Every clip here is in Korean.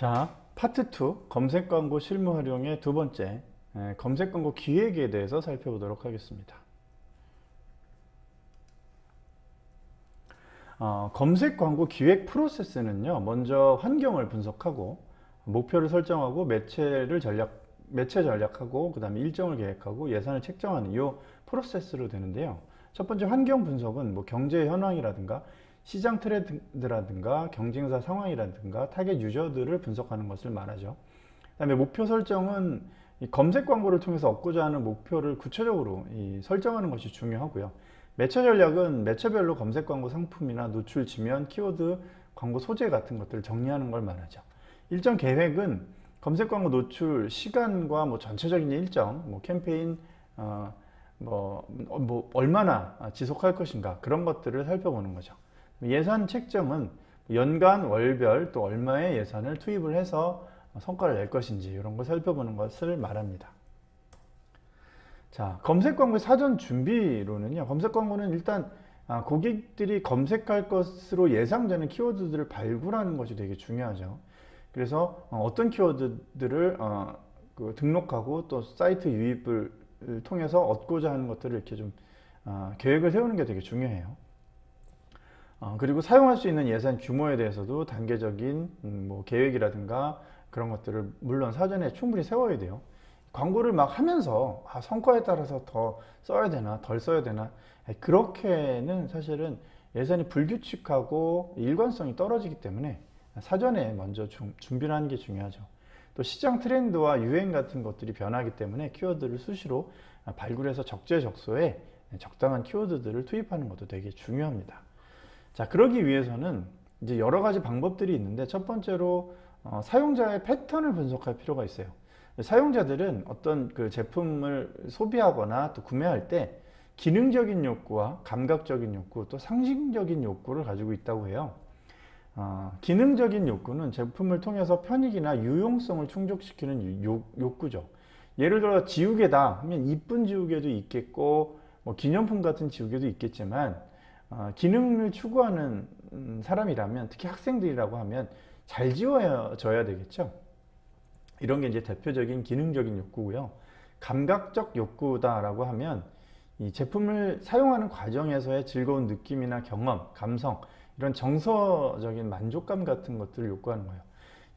자, 파트 2 검색 광고 실무 활용의 두 번째 에, 검색 광고 기획에 대해서 살펴보도록 하겠습니다. 어, 검색 광고 기획 프로세스는요, 먼저 환경을 분석하고 목표를 설정하고 매체를 전략 매체 전략하고 그 다음에 일정을 계획하고 예산을 책정하는 이 프로세스로 되는데요. 첫 번째 환경 분석은 뭐 경제 현황이라든가 시장 트렌드라든가 경쟁사 상황이라든가 target user들을 분석하는 것을 말하죠. 그 다음에 목표 설정은 검색 광고를 통해서 얻고자 하는 목표를 구체적으로 설정하는 것이 중요하고요. 매체 전략은 매체별로 검색 광고 상품이나 노출 지면, 키워드, 광고 소재 같은 것들을 정리하는 걸 말하죠. 일정 계획은 검색 광고 노출 시간과 뭐 전체적인 일정, 뭐 캠페인 어, 뭐, 뭐 얼마나 지속할 것인가 그런 것들을 살펴보는 거죠. 예산 책정은 연간, 월별 또 얼마의 예산을 투입을 해서 성과를 낼 것인지 이런 걸 살펴보는 것을 말합니다. 자, 검색 광고의 사전 준비로는요. 검색 광고는 일단 아, 고객들이 검색할 것으로 예상되는 키워드들을 발굴하는 것이 되게 중요하죠. 그래서 어, 어떤 키워드들을 어, 그 등록하고 또 사이트 유입을 통해서 얻고자 하는 것들을 이렇게 좀 어, 계획을 세우는 게 되게 중요해요. 그리고 사용할 수 있는 예산 규모에 대해서도 단계적인 음, 뭐 계획이라든가 그런 것들을 물론 사전에 충분히 세워야 돼요. 광고를 막 하면서 아, 성과에 따라서 더 써야 되나 덜 써야 되나 그렇게는 사실은 예산이 불규칙하고 일관성이 떨어지기 때문에 사전에 먼저 준비를 하는 게 중요하죠. 또 시장 트렌드와 유행 같은 것들이 변하기 때문에 키워드를 수시로 발굴해서 적재적소에 적당한 키워드들을 투입하는 것도 되게 중요합니다. 자, 그러기 위해서는 이제 여러 가지 방법들이 있는데 첫 번째로 어, 사용자의 패턴을 분석할 필요가 있어요. 사용자들은 어떤 그 제품을 소비하거나 또 구매할 때 기능적인 욕구와 감각적인 욕구 또 상징적인 욕구를 가지고 있다고 해요. 어, 기능적인 욕구는 제품을 통해서 편익이나 유용성을 충족시키는 욕, 욕구죠. 예를 들어 지우개다 하면 이쁜 지우개도 있겠고 뭐 기념품 같은 지우개도 있겠지만 어, 기능을 추구하는 음, 사람이라면 특히 학생들이라고 하면 잘 지워져야 되겠죠. 이런 게 이제 대표적인 기능적인 욕구고요. 감각적 욕구다라고 하면 이 제품을 사용하는 과정에서의 즐거운 느낌이나 경험, 감성 이런 정서적인 만족감 같은 것들을 욕구하는 거예요.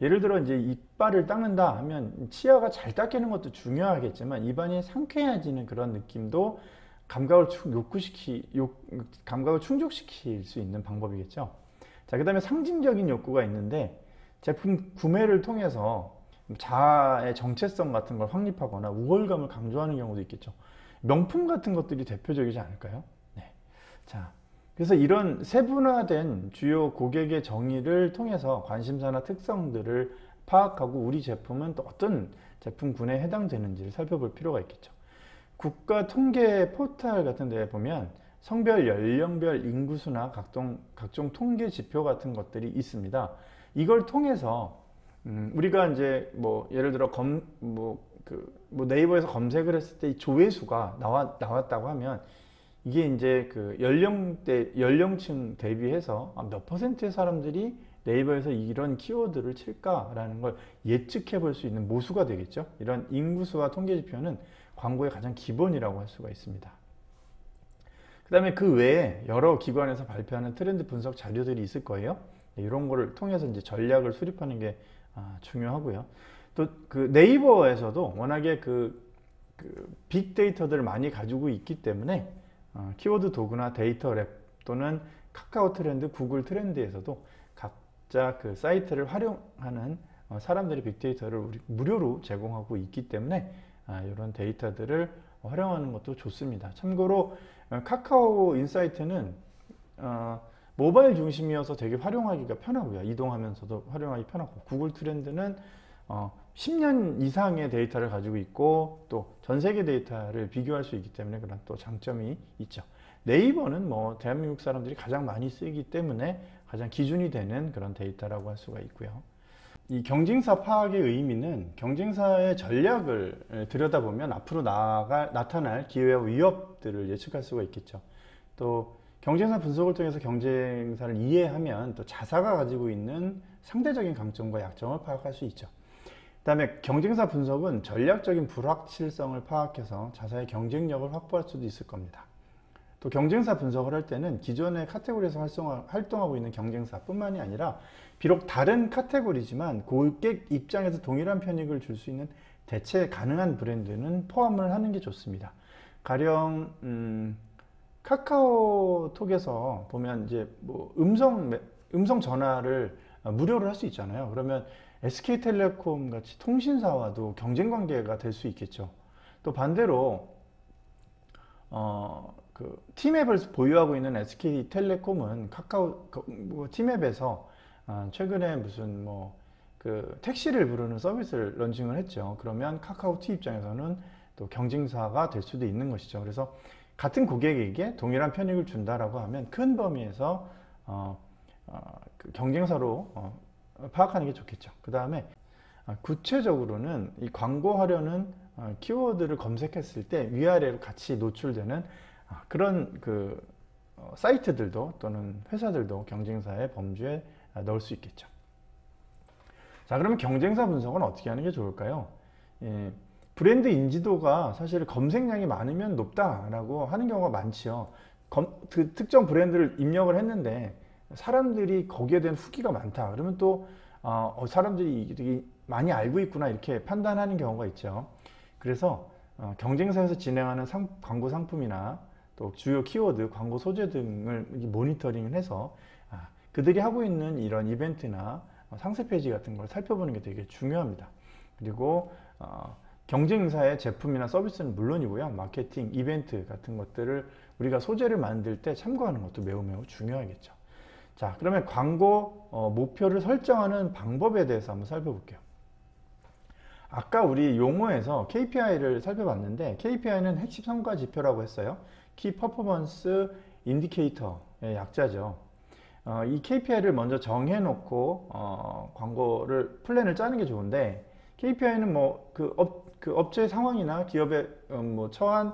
예를 들어 이제 이빨을 닦는다 하면 치아가 잘 닦이는 것도 중요하겠지만 입안이 상쾌해지는 그런 느낌도 감각을 욕구시키 욕 감각을 충족시킬 수 있는 방법이겠죠. 자, 그다음에 상징적인 욕구가 있는데 제품 구매를 통해서 자아의 정체성 같은 걸 확립하거나 우월감을 강조하는 경우도 있겠죠. 명품 같은 것들이 대표적이지 않을까요? 네. 자, 그래서 이런 세분화된 주요 고객의 정의를 통해서 관심사나 특성들을 파악하고 우리 제품은 또 어떤 제품군에 해당되는지를 살펴볼 필요가 있겠죠. 국가 통계 포털 같은 데 보면 성별, 연령별 인구수나 각종, 각종 통계 지표 같은 것들이 있습니다. 이걸 통해서 음, 우리가 이제 뭐 예를 들어 검, 뭐, 그, 뭐 네이버에서 검색을 했을 때 조회수가 나왔, 나왔다고 하면 이게 이제 그 연령대 연령층 대비해서 몇 퍼센트의 사람들이 네이버에서 이런 키워드를 칠까라는 걸 예측해 볼 수 있는 모수가 되겠죠. 이런 인구수와 통계 지표는 광고의 가장 기본이라고 할 수가 있습니다. 그 다음에 그 외에 여러 기관에서 발표하는 트렌드 분석 자료들이 있을 거예요. 네, 이런 거를 통해서 이제 전략을 수립하는 게 아, 중요하고요. 또 그 네이버에서도 워낙에 그, 그 빅데이터들을 많이 가지고 있기 때문에 어, 키워드 도구나 데이터 랩 또는 카카오 트렌드, 구글 트렌드에서도 각자 그 사이트를 활용하는 어, 사람들이 빅데이터를 무료로 제공하고 있기 때문에 아, 이런 데이터들을 활용하는 것도 좋습니다. 참고로 어, 카카오 인사이트는 어, 모바일 중심이어서 되게 활용하기가 편하고요. 이동하면서도 활용하기 편하고 구글 트렌드는 어, 10년 이상의 데이터를 가지고 있고 또 전 세계 데이터를 비교할 수 있기 때문에 그런 또 장점이 있죠. 네이버는 뭐 대한민국 사람들이 가장 많이 쓰기 때문에 가장 기준이 되는 그런 데이터라고 할 수가 있고요. 이 경쟁사 파악의 의미는 경쟁사의 전략을 들여다보면 앞으로 나가, 나타날 기회와 위협들을 예측할 수가 있겠죠. 또 경쟁사 분석을 통해서 경쟁사를 이해하면 또 자사가 가지고 있는 상대적인 강점과 약점을 파악할 수 있죠. 그 다음에 경쟁사 분석은 전략적인 불확실성을 파악해서 자사의 경쟁력을 확보할 수도 있을 겁니다. 또 경쟁사 분석을 할 때는 기존의 카테고리에서 활동하고 있는 경쟁사뿐만이 아니라 비록 다른 카테고리지만 고객 입장에서 동일한 편익을 줄 수 있는 대체 가능한 브랜드는 포함을 하는 게 좋습니다. 가령 음, 카카오톡에서 보면 이제 뭐 음성 음성 전화를 무료로 할 수 있잖아요. 그러면 SK텔레콤 같이 통신사와도 경쟁 관계가 될 수 있겠죠. 또 반대로 어, 그 티맵을 보유하고 있는 SK텔레콤은 카카오 그, 뭐, 티맵에서 아, 최근에 무슨 뭐 그 택시를 부르는 서비스를 런칭을 했죠. 그러면 카카오티 입장에서는 또 경쟁사가 될 수도 있는 것이죠. 그래서 같은 고객에게 동일한 편익을 준다라고 하면 큰 범위에서 어, 어, 그 경쟁사로 어, 파악하는 게 좋겠죠. 그 다음에 아, 구체적으로는 이 광고하려는 어, 키워드를 검색했을 때 위아래로 같이 노출되는 아, 그런 그 어, 사이트들도 또는 회사들도 경쟁사의 범주에 아, 넣을 수 있겠죠. 자, 그러면 경쟁사 분석은 어떻게 하는 게 좋을까요? 예, 브랜드 인지도가 사실 검색량이 많으면 높다라고 하는 경우가 많지요. 검, 그 특정 브랜드를 입력을 했는데 사람들이 거기에 대한 후기가 많다. 그러면 또 어, 어 사람들이 되게 많이 알고 있구나 이렇게 판단하는 경우가 있죠. 그래서 어, 경쟁사에서 진행하는 상, 광고 상품이나 또 주요 키워드, 광고 소재 등을 모니터링을 해서 아, 그들이 하고 있는 이런 이벤트나 상세 페이지 같은 걸 살펴보는 게 되게 중요합니다. 그리고 어, 경쟁사의 제품이나 서비스는 물론이고요. 마케팅, 이벤트 같은 것들을 우리가 소재를 만들 때 참고하는 것도 매우 매우 중요하겠죠. 자, 그러면 광고 어, 목표를 설정하는 방법에 대해서 한번 살펴볼게요. 아까 우리 용어에서 KPI를 살펴봤는데 KPI는 핵심 성과 지표라고 했어요. key performance indicator의 약자죠. 어, 이 KPI를 먼저 정해놓고 어, 광고를 플랜을 짜는 게 좋은데 KPI는 뭐그 업, 그 업체 상황이나 기업의 음, 뭐 처한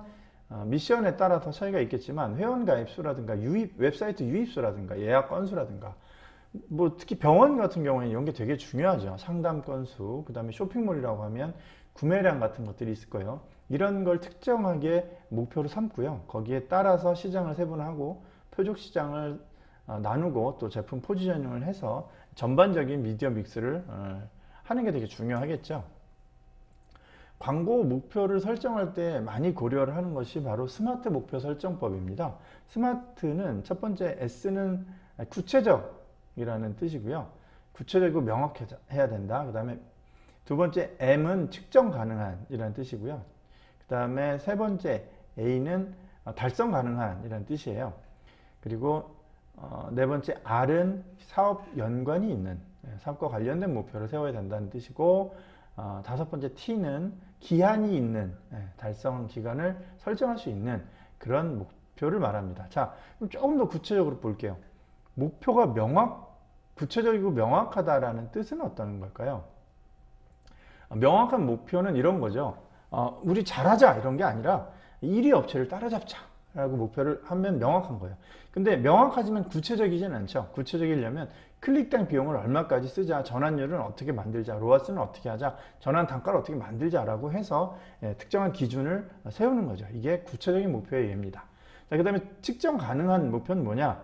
어, 미션에 따라서 차이가 있겠지만 회원 가입 수라든가 유입 웹사이트 유입 수라든가 예약 건수라든가 뭐 특히 병원 같은 경우에 이런 게 되게 중요하죠. 상담 건수, 그 다음에 쇼핑몰이라고 하면 구매량 같은 것들이 있을 거예요. 이런 걸 특정하게 목표로 삼고요. 거기에 따라서 시장을 세분화하고 표적 시장을 어, 나누고 또 제품 포지셔닝을 해서 전반적인 미디어 믹스를 어, 하는 게 되게 중요하겠죠. 광고 목표를 설정할 때 많이 고려를 하는 것이 바로 스마트 목표 설정법입니다. 스마트는 첫 번째 S는 구체적이라는 뜻이고요. 구체적이고 명확해야 된다. 그 다음에 두 번째 M은 측정 가능한 이라는 뜻이고요. 그 다음에 세 번째 A는 달성 가능한 이라는 뜻이에요. 그리고 어, 네 번째 R은 사업 연관이 있는 네, 사업과 관련된 목표를 세워야 된다는 뜻이고 어, 다섯 번째 T는 기한이 있는 네, 달성 기간을 설정할 수 있는 그런 목표를 말합니다. 자, 그럼 조금 더 구체적으로 볼게요. 목표가 명확, 구체적이고 명확하다라는 뜻은 어떤 걸까요? 어, 명확한 목표는 이런 거죠. 어, 우리 잘하자 이런 게 아니라 1위 업체를 따라잡자 라고 목표를 하면 명확한 거예요. 근데 명확하지만 구체적이진 않죠. 구체적이려면 클릭당 비용을 얼마까지 쓰자, 전환율은 어떻게 만들자, 로아스는 어떻게 하자, 전환 단가를 어떻게 만들자 라고 해서 예, 특정한 기준을 세우는 거죠. 이게 구체적인 목표의 예입니다. 자, 그 다음에 측정 가능한 목표는 뭐냐?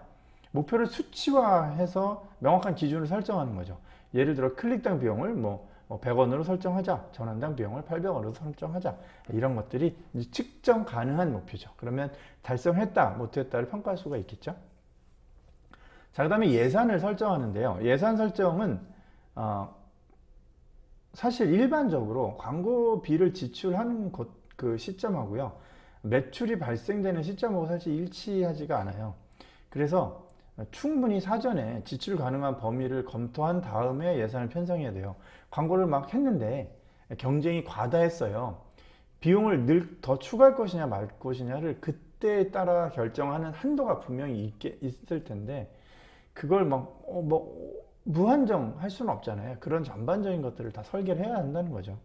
목표를 수치화해서 명확한 기준을 설정하는 거죠. 예를 들어 클릭당 비용을 뭐 100원으로 뭐 설정하자. 전환당 비용을 800원으로 설정하자. 이런 것들이 측정 가능한 목표죠. 그러면 달성했다, 못했다를 평가할 수가 있겠죠. 자, 그 다음에 예산을 설정하는데요. 예산 설정은 어, 사실 일반적으로 광고비를 지출하는 것, 그 시점하고요. 매출이 발생되는 시점하고 사실 일치하지가 않아요. 그래서 충분히 사전에 지출 가능한 범위를 검토한 다음에 예산을 편성해야 돼요. 광고를 막 했는데 경쟁이 과다했어요. 비용을 늘 더 추가할 것이냐 말 것이냐를 그때에 따라 결정하는 한도가 분명히 있게, 있을 텐데 그걸 막, 어, 뭐, 무한정 할 수는 없잖아요. 그런 전반적인 것들을 다 설계를 해야 한다는 거죠.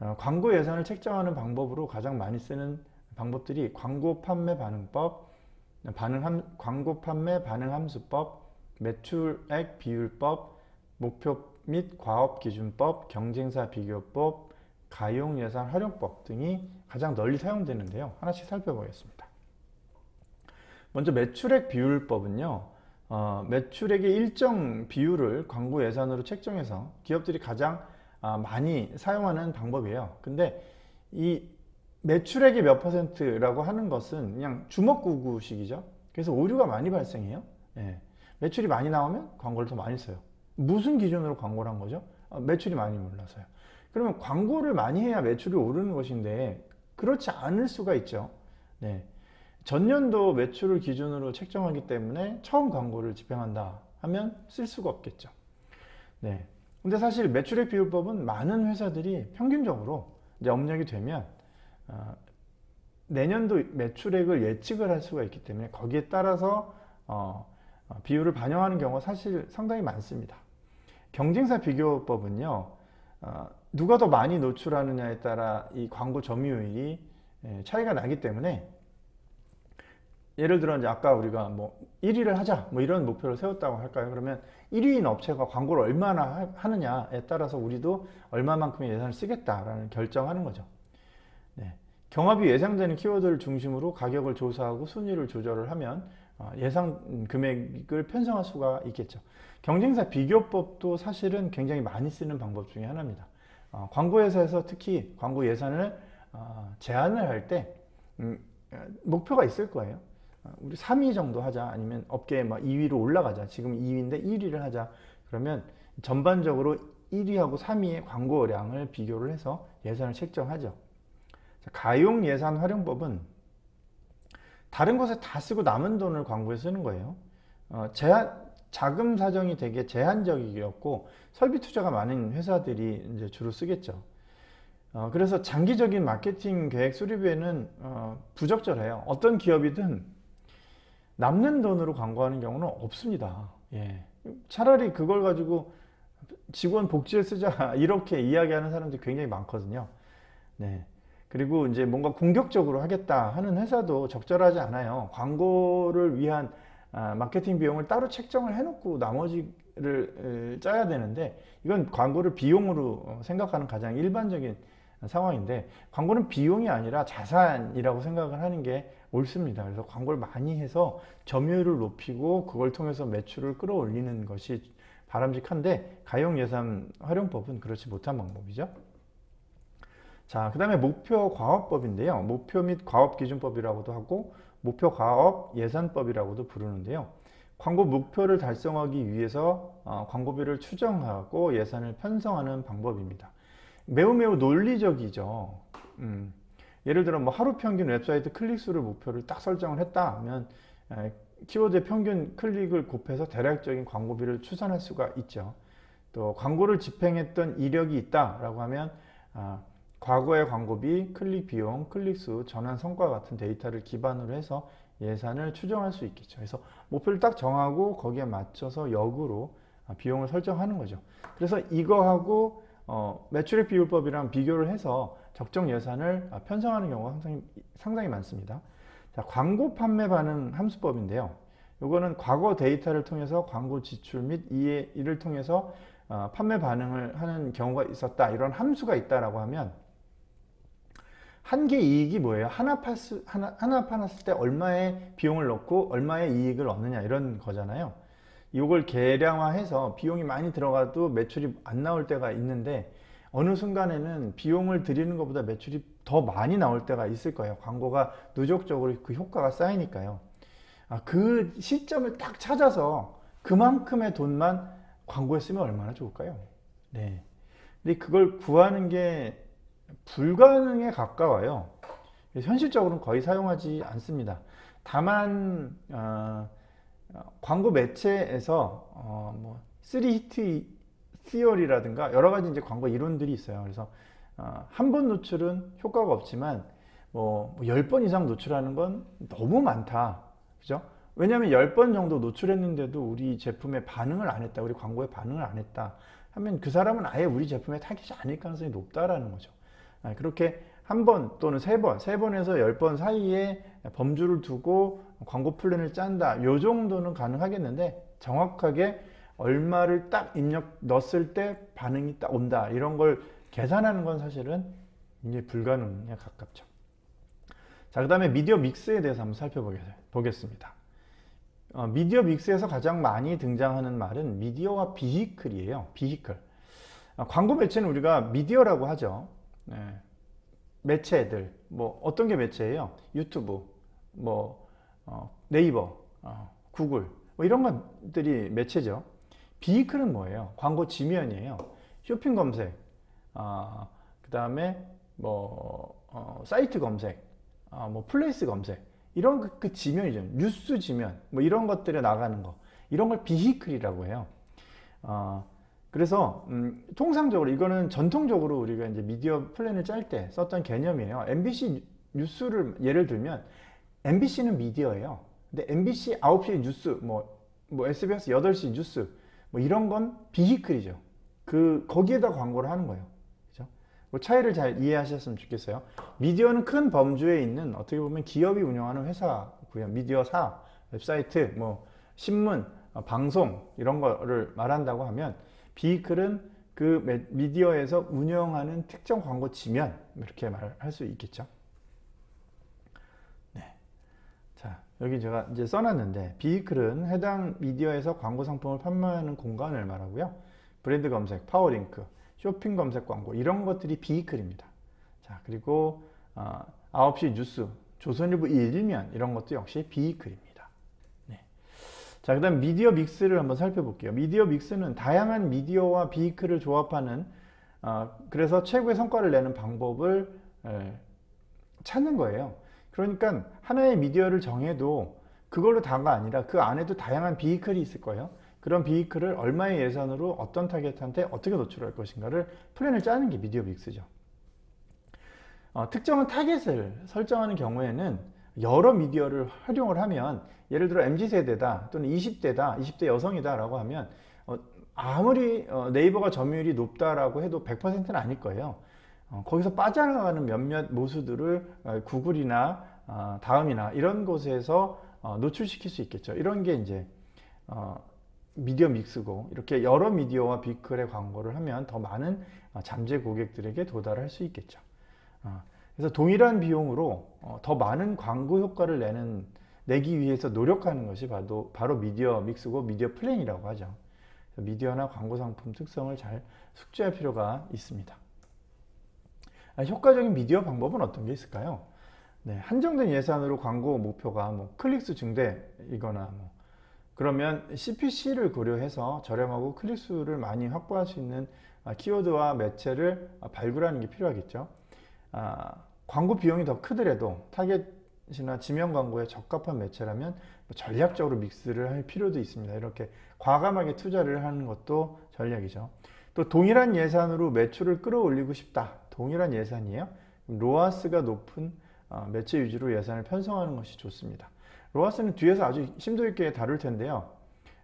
어, 광고 예산을 책정하는 방법으로 가장 많이 쓰는 방법들이 광고 판매 반응법, 반응함, 광고 판매 반응 함수법, 매출액 비율법, 목표 및 과업 기준법, 경쟁사 비교법, 가용 예산 활용법 등이 가장 널리 사용되는데요. 하나씩 살펴보겠습니다. 먼저 매출액 비율법은요. 어, 매출액의 일정 비율을 광고 예산으로 책정해서 기업들이 가장 아, 많이 사용하는 방법이에요. 근데 이 매출액이 몇 퍼센트라고 하는 것은 그냥 주먹구구식이죠. 그래서 오류가 많이 발생해요. 예. 매출이 많이 나오면 광고를 더 많이 써요. 무슨 기준으로 광고를 한 거죠? 아, 매출이 많이 몰라서요. 그러면 광고를 많이 해야 매출이 오르는 것인데 그렇지 않을 수가 있죠. 네. 전년도 매출을 기준으로 책정하기 때문에 처음 광고를 집행한다 하면 쓸 수가 없겠죠. 네. 근데 사실 매출액 비율법은 많은 회사들이 평균적으로 이제 업력이 되면 어, 내년도 매출액을 예측을 할 수가 있기 때문에 거기에 따라서 어, 어 비율을 반영하는 경우가 사실 상당히 많습니다. 경쟁사 비교법은요, 어, 누가 더 많이 노출하느냐에 따라 이 광고 점유율이 예, 차이가 나기 때문에 예를 들어 이제 아까 우리가 뭐 1위를 하자 뭐 이런 목표를 세웠다고 할까요? 그러면 1위인 업체가 광고를 얼마나 하느냐에 따라서 우리도 얼마만큼의 예산을 쓰겠다라는 결정하는 거죠. 네. 경합이 예상되는 키워드를 중심으로 가격을 조사하고 순위를 조절을 하면 어, 예상 금액을 편성할 수가 있겠죠. 경쟁사 비교법도 사실은 굉장히 많이 쓰는 방법 중에 하나입니다. 어, 광고회사에서 특히 광고 예산을 어, 제한을 할때 음, 목표가 있을 거예요. 우리 3위 정도 하자 아니면 업계에 막 2위로 올라가자 지금 2위인데 1위를 하자 그러면 전반적으로 1위하고 3위의 광고량을 비교를 해서 예산을 책정하죠 가용 예산 활용법은 다른 곳에 다 쓰고 남은 돈을 광고에 쓰는 거예요 어, 제한, 자금 사정이 되게 제한적이었고 설비 투자가 많은 회사들이 이제 주로 쓰겠죠 어, 그래서 장기적인 마케팅 계획 수립에는 어, 부적절해요 어떤 기업이든 남는 돈으로 광고하는 경우는 없습니다. 예. 차라리 그걸 가지고 직원 복지에 쓰자 이렇게 이야기하는 사람들이 굉장히 많거든요. 네. 그리고 이제 뭔가 공격적으로 하겠다 하는 회사도 적절하지 않아요. 광고를 위한 아, 마케팅 비용을 따로 책정을 해놓고 나머지를 짜야 되는데 이건 광고를 비용으로 어, 생각하는 가장 일반적인 상황인데 광고는 비용이 아니라 자산이라고 생각을 하는 게 옳습니다. 그래서 광고를 많이 해서 점유율을 높이고 그걸 통해서 매출을 끌어올리는 것이 바람직한데 가용 예산 활용법은 그렇지 못한 방법이죠. 자, 그 다음에 목표 과업법인데요. 목표 및 과업 기준법이라고도 하고 목표 과업 예산법이라고도 부르는데요. 광고 목표를 달성하기 위해서 어, 광고비를 추정하고 예산을 편성하는 방법입니다. 매우 매우 논리적이죠. 음. 예를 들어 뭐 하루 평균 웹사이트 클릭수를 목표를 딱 설정을 했다 하면 키워드의 평균 클릭을 곱해서 대략적인 광고비를 추산할 수가 있죠. 또 광고를 집행했던 이력이 있다라고 하면 아, 과거의 광고비, 클릭 비용, 클릭수, 전환 성과 같은 데이터를 기반으로 해서 예산을 추정할 수 있겠죠. 그래서 목표를 딱 정하고 거기에 맞춰서 역으로 아, 비용을 설정하는 거죠. 그래서 이거하고 어, 매출액 비율법이랑 비교를 해서 적정 예산을 아, 편성하는 경우가 상당히, 상당히 많습니다. 자, 광고 판매 반응 함수법인데요. 이거는 과거 데이터를 통해서 광고 지출 및 이에, 이를 통해서 어, 판매 반응을 하는 경우가 있었다. 이런 함수가 있다라고 하면 한 개 이익이 뭐예요? 하나 팔스, 하나, 하나 팔았을 때 얼마의 비용을 넣고 얼마의 이익을 얻느냐 이런 거잖아요. 이걸 계량화해서 비용이 많이 들어가도 매출이 안 나올 때가 있는데 어느 순간에는 비용을 들이는 것보다 매출이 더 많이 나올 때가 있을 거예요. 광고가 누적적으로 그 효과가 쌓이니까요. 아, 그 시점을 딱 찾아서 그만큼의 돈만 광고에 쓰면 얼마나 좋을까요? 네. 근데 그걸 구하는 게 불가능에 가까워요. 현실적으로는 거의 사용하지 않습니다. 다만 어, 광고 매체에서 어, 뭐 3히트 티어리라든가 여러 가지 이제 광고 이론들이 있어요. 그래서 어, 한번 노출은 효과가 없지만 뭐 10번 뭐 이상 노출하는 건 너무 많다. 그죠? 왜냐하면 10번 정도 노출했는데도 우리 제품에 반응을 안 했다. 우리 광고에 반응을 안 했다. 하면 그 사람은 아예 우리 제품에 타깃이 아닐 가능성이 높다라는 거죠. 아, 그렇게 한 번 또는 세 번, 세 번에서 열 번 사이에 범주를 두고 광고 플랜을 짠다. 요 정도는 가능하겠는데 정확하게 얼마를 딱 입력 넣었을 때 반응이 딱 온다 이런 걸 계산하는 건 사실은 이제 불가능에 가깝죠. 자, 그 다음에 미디어 믹스에 대해서 한번 살펴보겠습니다. 어, 미디어 믹스에서 가장 많이 등장하는 말은 미디어와 비히클이에요. 비히클. 어, 광고 매체는 우리가 미디어라고 하죠. 네. 매체들, 뭐 어떤 게 매체예요? 유튜브, 뭐 어, 네이버, 어, 구글, 뭐 이런 것들이 매체죠. vehicle은 뭐예요? 광고 지면이에요. 쇼핑 검색, 어, 그 다음에 뭐 어, 사이트 검색, 어, 뭐 플레이스 검색 이런 그, 그, 지면이죠. 뉴스 지면 뭐 이런 것들에 나가는 거 이런 걸 vehicle이라고 해요. 어, 그래서 음, 통상적으로 이거는 전통적으로 우리가 이제 미디어 플랜을 짤 때 썼던 개념이에요. MBC 뉴스를 예를 들면 MBC는 미디어예요. 근데 MBC 9시 뉴스 뭐, 뭐 SBS 8시 뉴스 뭐 이런 건 vehicle이죠. 그 거기에다 광고를 하는 거예요. 그죠? 그 차이를 잘 이해하셨으면 좋겠어요. 미디어는 큰 범주에 있는 어떻게 보면 기업이 운영하는 회사고요. 미디어사, 웹사이트, 뭐 신문, 어, 방송 이런 거를 말한다고 하면 vehicle은 그 미디어에서 운영하는 특정 광고 지면 이렇게 말할 수 있겠죠. 여기 제가 이제 써놨는데 vehicle은 해당 미디어에서 광고 상품을 판매하는 공간을 말하고요. 브랜드 검색, 파워링크, 쇼핑 검색 광고 이런 것들이 vehicle입니다. 자 그리고 어, 9시 뉴스, 조선일보 일면 이런 것도 역시 vehicle입니다. 네. 자 그 다음 미디어 믹스를 한번 살펴볼게요. 미디어 믹스는 다양한 미디어와 vehicle을 조합하는 어, 그래서 최고의 성과를 내는 방법을 에, 찾는 거예요. 그러니까 하나의 미디어를 정해도 그걸로 다가 아니라 그 안에도 다양한 vehicle이 있을 거예요. 그런 vehicle을 얼마의 예산으로 어떤 타겟한테 어떻게 노출할 것인가를 플랜을 짜는 게 미디어 믹스죠. 어, 특정한 타겟을 설정하는 경우에는 여러 미디어를 활용을 하면 예를 들어 MZ세대다 또는 20대다 20대 여성이다 라고 하면 어, 아무리 어, 네이버가 점유율이 높다라고 해도 100%는 아닐 거예요. 어, 거기서 빠져나가는 몇몇 모수들을 어, 구글이나 어, 다음이나 이런 곳에서 노출시킬 수 있겠죠. 이런 게 이제 미디어 믹스고 이렇게 여러 미디어와 vehicle의 광고를 하면 더 많은 잠재 고객들에게 도달할 수 있겠죠. 그래서 동일한 비용으로 더 많은 광고 효과를 내는 내기 위해서 노력하는 것이 바로, 바로 미디어 믹스고 미디어 플랜이라고 하죠. 미디어나 광고 상품 특성을 잘 숙지할 필요가 있습니다. 아, 효과적인 미디어 방법은 어떤 게 있을까요? 네, 한정된 예산으로 광고 목표가 뭐 클릭수 증대이거나 뭐 그러면 CPC를 고려해서 저렴하고 클릭수를 많이 확보할 수 있는 아, 키워드와 매체를 발굴하는 게 필요하겠죠. 아, 광고 비용이 더 크더라도 타겟이나 지명 광고에 적합한 매체라면 뭐 전략적으로 믹스를 할 필요도 있습니다. 이렇게 과감하게 투자를 하는 것도 전략이죠. 또 동일한 예산으로 매출을 끌어올리고 싶다. 동일한 예산이에요. 로아스가 높은 어, 매체 위주로 예산을 편성하는 것이 좋습니다. 로아스는 뒤에서 아주 심도 있게 다룰 텐데요.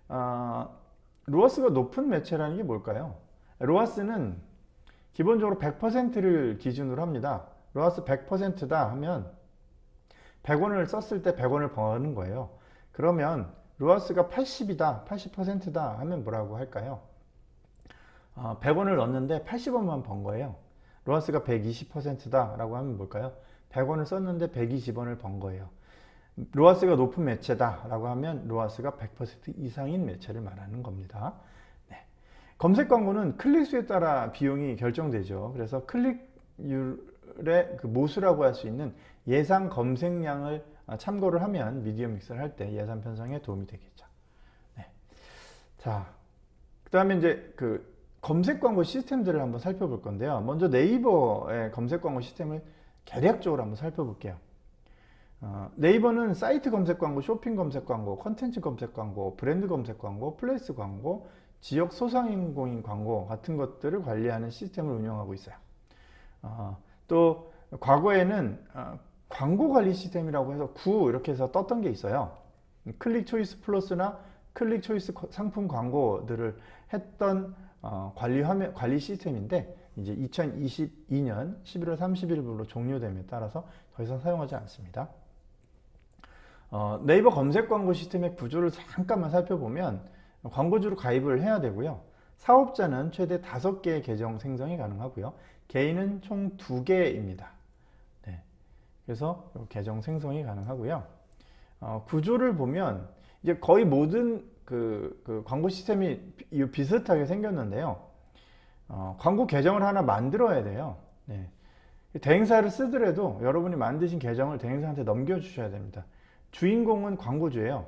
어, 로아스가 높은 매체라는 게 뭘까요? 로아스는 기본적으로 100%를 기준으로 합니다. 로아스 100%다 하면 100원을 썼을 때 100원을 버는 거예요. 그러면 로아스가 80이다, 80%다 하면 뭐라고 할까요? 어, 100원을 넣었는데 80원만 번 거예요. 로아스가 120%다 라고 하면 뭘까요? 100원을 썼는데 120원을 번 거예요. 로아스가 높은 매체다 라고 하면 로아스가 100% 이상인 매체를 말하는 겁니다. 네. 검색 광고는 클릭수에 따라 비용이 결정되죠. 그래서 클릭률의 그 모수라고 할 수 있는 예상 검색량을 참고를 하면 미디어 믹스를 할 때 예산 편성에 도움이 되겠죠. 네. 자, 그 다음에 이제 그 검색 광고 시스템들을 한번 살펴볼 건데요. 먼저 네이버의 검색 광고 시스템을 개략적으로 한번 살펴볼게요. 어, 네이버는 사이트 검색 광고, 쇼핑 검색 광고, 컨텐츠 검색 광고, 브랜드 검색 광고, 플레이스 광고, 지역 소상인공인 광고 같은 것들을 관리하는 시스템을 운영하고 있어요. 어, 또 과거에는 어, 광고 관리 시스템이라고 해서 구 이렇게 해서 떴던 게 있어요. 클릭 초이스 플러스나 클릭 초이스 상품 광고들을 했던 어, 관리 화면 관리 시스템인데 이제 2022년 11월 30일부로 종료됨에 따라서 더 이상 사용하지 않습니다. 어, 네이버 검색 광고 시스템의 구조를 잠깐만 살펴보면 광고주로 가입을 해야 되고요. 사업자는 최대 5개의 계정 생성이 가능하고요. 개인은 총 2개입니다. 네. 그래서 계정 생성이 가능하고요. 어, 구조를 보면 이제 거의 모든 그, 그 광고 시스템이 비, 비슷하게 생겼는데요. 어, 광고 계정을 하나 만들어야 돼요. 네. 대행사를 쓰더라도 여러분이 만드신 계정을 대행사한테 넘겨주셔야 됩니다. 주인공은 광고주예요.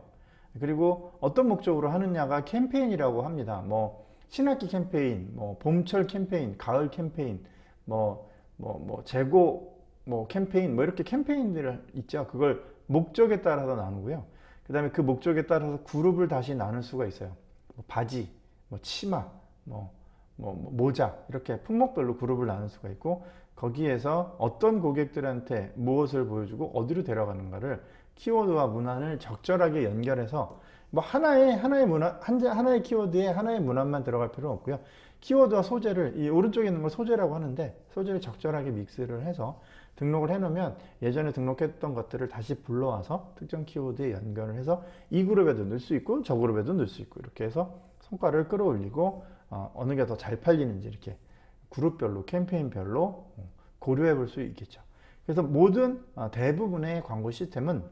그리고 어떤 목적으로 하느냐가 캠페인이라고 합니다. 뭐 신학기 캠페인, 뭐 봄철 캠페인, 가을 캠페인, 뭐 뭐 뭐 재고 뭐 캠페인 뭐 이렇게 캠페인들 있죠. 그걸 목적에 따라서 나누고요. 그 다음에 그 목적에 따라서 그룹을 다시 나눌 수가 있어요. 뭐 바지, 뭐 치마, 뭐, 뭐, 뭐 모자 이렇게 품목별로 그룹을 나눌 수가 있고 거기에서 어떤 고객들한테 무엇을 보여주고 어디로 데려가는가를 키워드와 문안을 적절하게 연결해서 뭐 하나의 하나의 문화 한 하나의 키워드에 하나의 문안만 들어갈 필요는 없고요. 키워드와 소재를 이 오른쪽에 있는 걸 소재라고 하는데 소재를 적절하게 믹스를 해서 등록을 해 놓으면 예전에 등록했던 것들을 다시 불러와서 특정 키워드에 연결을 해서 이 그룹에도 넣을 수 있고 저 그룹에도 넣을 수 있고 이렇게 해서 성과를 끌어올리고 어, 느 게 더 잘 팔리는지 이렇게 그룹별로 캠페인별로 어, 고려해 볼 수 있겠죠. 그래서 모든 어, 대부분의 광고 시스템은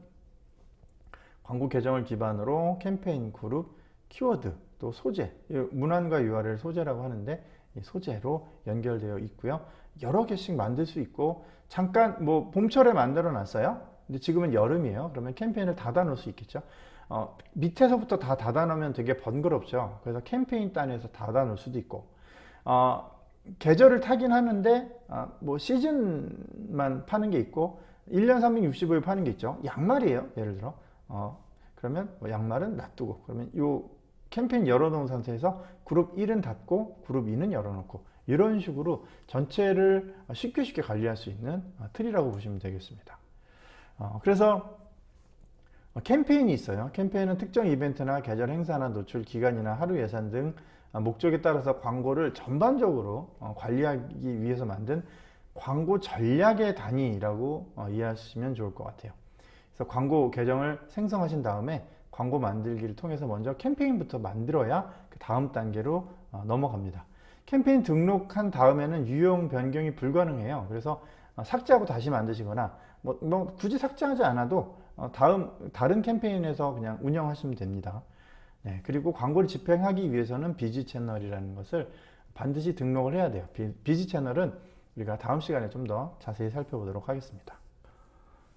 광고 계정을 기반으로 캠페인 그룹, 키워드, 또 소재, 문안과 URL 소재라고 하는데 소재로 연결되어 있고요. 여러 개씩 만들 수 있고 잠깐 뭐 봄철에 만들어 놨어요. 근데 지금은 여름이에요. 그러면 캠페인을 닫아 놓을 수 있겠죠. 어, 밑에서부터 다 닫아 놓으면 되게 번거롭죠. 그래서 캠페인 단에서 닫아 놓을 수도 있고 어, 계절을 타긴 하는데 어, 뭐 시즌만 파는 게 있고 1년 365일 파는 게 있죠. 양말이에요. 예를 들어. 어, 그러면 뭐 양말은 놔두고 그러면 요 캠페인 열어놓은 상태에서 그룹 1은 닫고 그룹 2는 열어놓고 이런 식으로 전체를 쉽게 쉽게 관리할 수 있는 틀이라고 보시면 되겠습니다. 어, 그래서 캠페인이 있어요. 캠페인은 특정 이벤트나 계절 행사나 노출 기간이나 하루 예산 등 목적에 따라서 광고를 전반적으로 어, 관리하기 위해서 만든 광고 전략의 단위라고 어, 이해하시면 좋을 것 같아요. 그래서 광고 계정을 생성하신 다음에 광고 만들기를 통해서 먼저 캠페인부터 만들어야 그 다음 단계로 어, 넘어갑니다. 캠페인 등록한 다음에는 유용 변경이 불가능해요. 그래서 어, 삭제하고 다시 만드시거나 뭐, 뭐 굳이 삭제하지 않아도 어, 다음 다른 캠페인에서 그냥 운영하시면 됩니다. 네, 그리고 광고를 집행하기 위해서는 비즈 채널이라는 것을 반드시 등록을 해야 돼요. 비즈 채널은 우리가 다음 시간에 좀 더 자세히 살펴보도록 하겠습니다.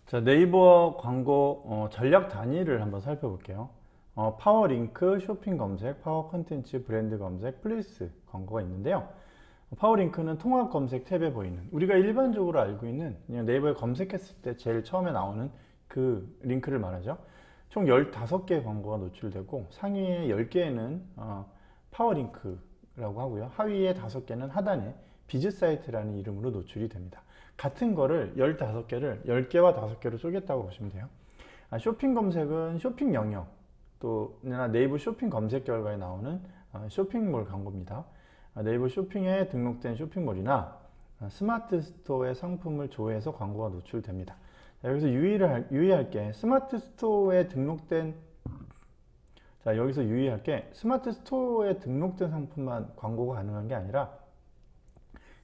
자, 네이버 광고 어, 전략 단위를 한번 살펴볼게요. 어, 파워 링크, 쇼핑 검색, 파워 컨텐츠, 브랜드 검색, 플레이스 광고가 있는데요. 파워 링크는 통합 검색 탭에 보이는 우리가 일반적으로 알고 있는 네이버에 검색했을 때 제일 처음에 나오는 그 링크를 말하죠. 총 15개의 광고가 노출되고 상위에 10개는 어, 파워 링크라고 하고요. 하위에 5개는 하단에 비즈 사이트라는 이름으로 노출이 됩니다. 같은 거를 15개를 10개와 5개로 쪼갰다고 보시면 돼요. 아, 쇼핑 검색은 쇼핑 영역, 또 네이버 쇼핑 검색 결과에 나오는 아, 쇼핑몰 광고입니다. 아, 네이버 쇼핑에 등록된 쇼핑몰이나 아, 스마트 스토어의 상품을 조회해서 광고가 노출됩니다. 자, 여기서 유의를 유의할 게 스마트 스토어에 등록된 자 여기서 유의할 게 스마트 스토어에 등록된 상품만 광고가 가능한 게 아니라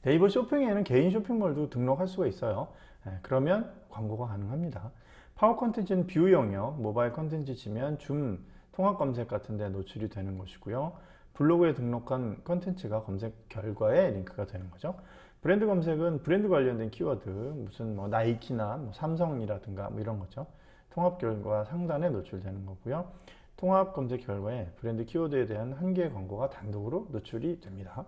네이버 쇼핑에는 개인 쇼핑몰도 등록할 수가 있어요. 네, 그러면 광고가 가능합니다. 파워 컨텐츠는 뷰 영역, 모바일 컨텐츠 지면 줌 통합 검색 같은 데 노출이 되는 것이고요. 블로그에 등록한 컨텐츠가 검색 결과에 링크가 되는 거죠. 브랜드 검색은 브랜드 관련된 키워드, 무슨 뭐 나이키나 뭐 삼성이라든가 뭐 이런 거죠. 통합 결과 상단에 노출되는 거고요. 통합 검색 결과에 브랜드 키워드에 대한 한 개의 광고가 단독으로 노출이 됩니다.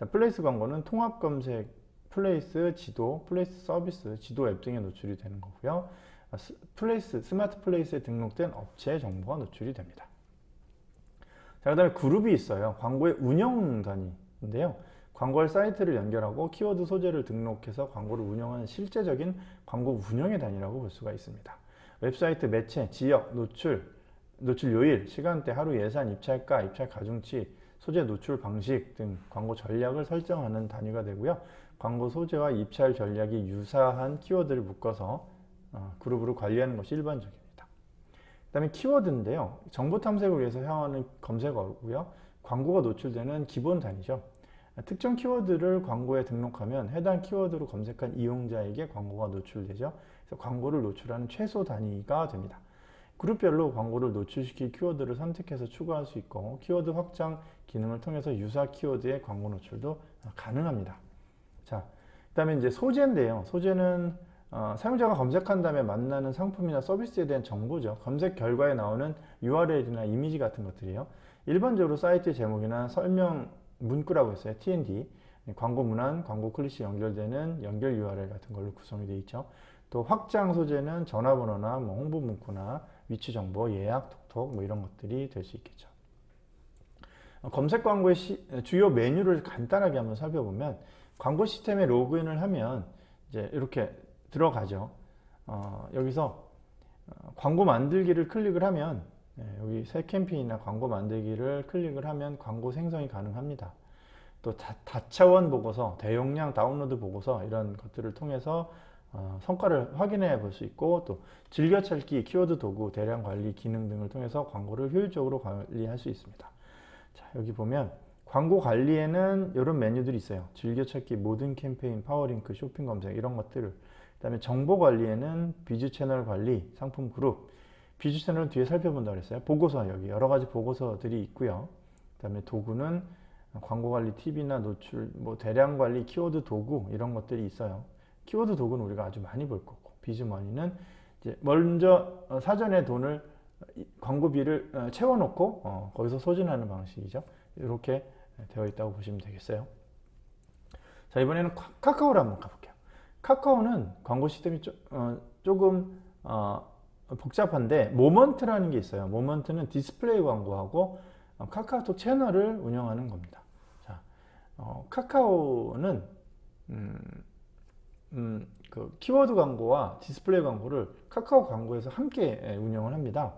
자, 플레이스 광고는 통합 검색, 플레이스, 지도, 플레이스 서비스, 지도 앱 등에 노출이 되는 거고요. 아, 플레이스, 스마트 플레이스에 등록된 업체 정보가 노출이 됩니다. 자, 그 다음에 그룹이 있어요. 광고의 운영 단위인데요. 광고할 사이트를 연결하고 키워드 소재를 등록해서 광고를 운영하는 실제적인 광고 운영의 단위라고 볼 수가 있습니다. 웹사이트 매체, 지역, 노출, 노출 요일, 시간대, 하루 예산, 입찰가, 입찰 가중치, 소재 노출 방식 등 광고 전략을 설정하는 단위가 되고요. 광고 소재와 입찰 전략이 유사한 키워드를 묶어서 어, 그룹으로 관리하는 것이 일반적입니다. 그 다음에 키워드인데요. 정보 탐색을 위해서 사용하는 검색어고요. 광고가 노출되는 기본 단위죠. 특정 키워드를 광고에 등록하면 해당 키워드로 검색한 이용자에게 광고가 노출되죠. 그래서 광고를 노출하는 최소 단위가 됩니다. 그룹별로 광고를 노출시킬 키워드를 선택해서 추가할 수 있고 키워드 확장 기능을 통해서 유사 키워드의 광고 노출도 가능합니다. 자, 그 다음에 이제 소재인데요. 소재는 어, 사용자가 검색한 다음에 만나는 상품이나 서비스에 대한 정보죠. 검색 결과에 나오는 URL이나 이미지 같은 것들이요. 일반적으로 사이트 제목이나 설명 문구라고 했어요. TND. 광고 문안, 광고 클릭시 연결되는 연결 URL 같은 걸로 구성이 되어 있죠. 또 확장 소재는 전화번호나 뭐 홍보 문구나 위치 정보, 예약, 톡톡 뭐 이런 것들이 될 수 있겠죠. 검색 광고의 시, 주요 메뉴를 간단하게 한번 살펴보면 광고 시스템에 로그인을 하면 이제 이렇게 들어가죠. 어, 여기서 어, 광고 만들기를 클릭을 하면 네, 여기 새 캠페인이나 광고 만들기를 클릭을 하면 광고 생성이 가능합니다. 또 다, 다차원 보고서, 대용량 다운로드 보고서 이런 것들을 통해서 어, 성과를 확인해 볼 수 있고 또 즐겨찾기, 키워드 도구, 대량 관리 기능 등을 통해서 광고를 효율적으로 관리할 수 있습니다. 자, 여기 보면 광고 관리에는 이런 메뉴들이 있어요. 즐겨찾기, 모든 캠페인, 파워링크, 쇼핑 검색 이런 것들을 그 다음에 정보 관리에는 비즈 채널 관리, 상품 그룹, 비즈 채널은 뒤에 살펴본다고 그랬어요. 보고서 여기 여러 가지 보고서들이 있고요. 그 다음에 도구는 광고 관리 팁이나 노출, 뭐 대량 관리, 키워드 도구 이런 것들이 있어요. 키워드 도구는 우리가 아주 많이 볼 거고 비즈머니는 이제 먼저 어, 사전에 돈을 광고비를 어, 채워놓고 어, 거기서 소진하는 방식이죠. 이렇게 되어 있다고 보시면 되겠어요. 자 이번에는 카카오를 한번 가볼게요. 카카오는 광고 시스템이 조, 어, 조금 어, 복잡한데 모먼트라는 게 있어요. 모먼트는 디스플레이 광고하고 어, 카카오톡 채널을 운영하는 겁니다. 자, 어, 카카오는 음, 음, 그 키워드 광고와 디스플레이 광고를 카카오 광고에서 함께 예, 운영을 합니다.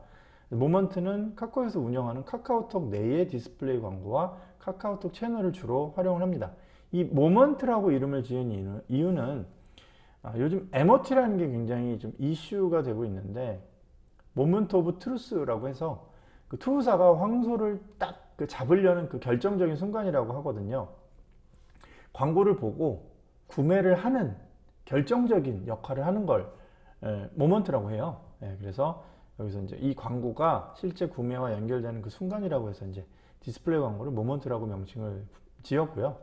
모먼트는 카카오에서 운영하는 카카오톡 내의 디스플레이 광고와 카카오톡 채널을 주로 활용을 합니다. 이 모먼트라고 이름을 지은 이유는 아, 요즘 MOT라는 게 굉장히 좀 이슈가 되고 있는데 moment of truth라고 해서 그 투사가 황소를 딱 그 잡으려는 그 결정적인 순간이라고 하거든요. 광고를 보고 구매를 하는 결정적인 역할을 하는 걸 에, 모먼트라고 해요. 예, 그래서 여기서 이제 이 광고가 실제 구매와 연결되는 그 순간이라고 해서 이제 디스플레이 광고를 모먼트라고 명칭을 지었고요.